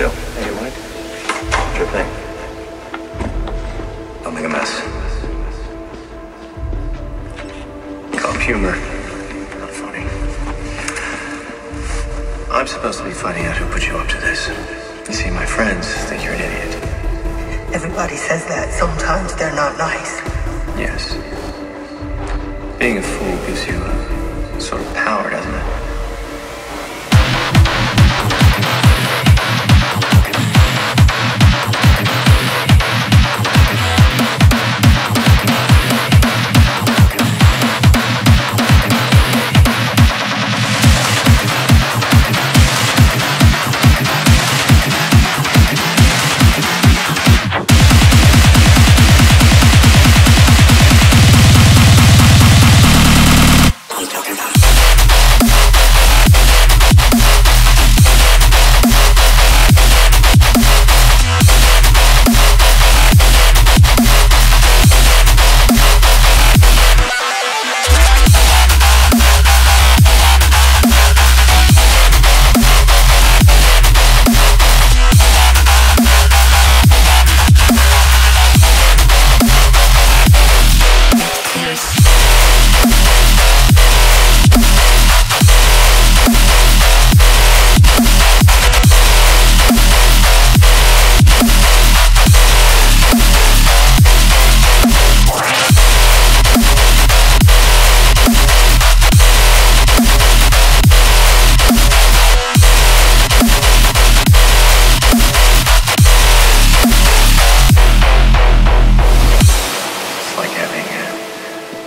Joe, hey, you mind? Sure thing. Don't make a mess. Call humor. Not funny. I'm supposed to be finding out who put you up to this. You see, my friends think you're an idiot. Everybody says that. Sometimes they're not nice. Yes. Being a fool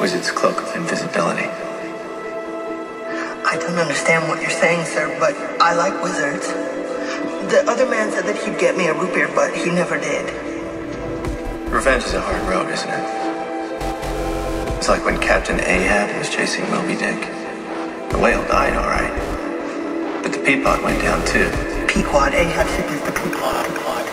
a wizard's cloak of invisibility. I don't understand what you're saying, sir, but I like wizards. The other man said that he'd get me a root beer, but he never did. Revenge is a hard road, isn't it? It's like when Captain Ahab was chasing Moby Dick. The whale died, all right. But the Peapod went down too. Pequod, Ahab ship is the. Pequod.